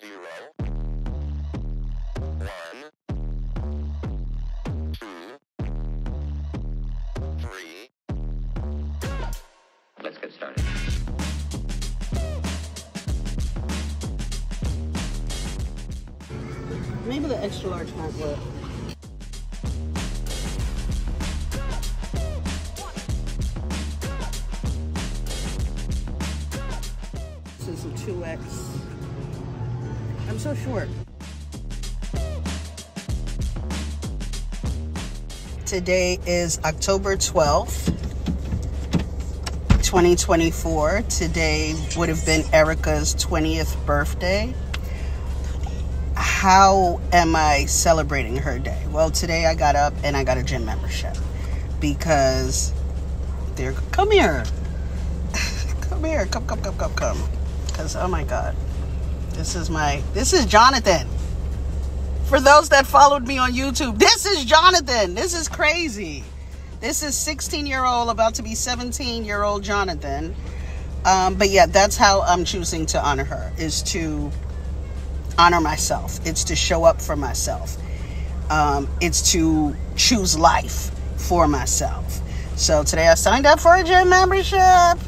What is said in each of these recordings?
zero, one, two, three. Let's get started. Maybe the extra large might work. This is a 2X. I'm so short. Today is October 12th, 2024. Today would have been Erica's 20th birthday how am I celebrating her day? Well, today I got up and I got a gym membership because they're come here, come here, come, come, come, come, come. Because oh my God, this is my this is Jonathan. For those that followed me on YouTube, this is Jonathan. This is crazy. This is 16 year old about to be 17 year old Jonathan. Um, but yeah, that's how I'm choosing to honor her is to honor myself. It's to show up for myself. Um, it's to choose life for myself. So today I signed up for a gym membership.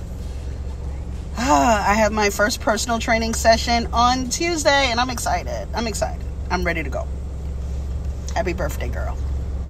I have my first personal training session on Tuesday and I'm excited. I'm excited. I'm ready to go. Happy birthday, girl.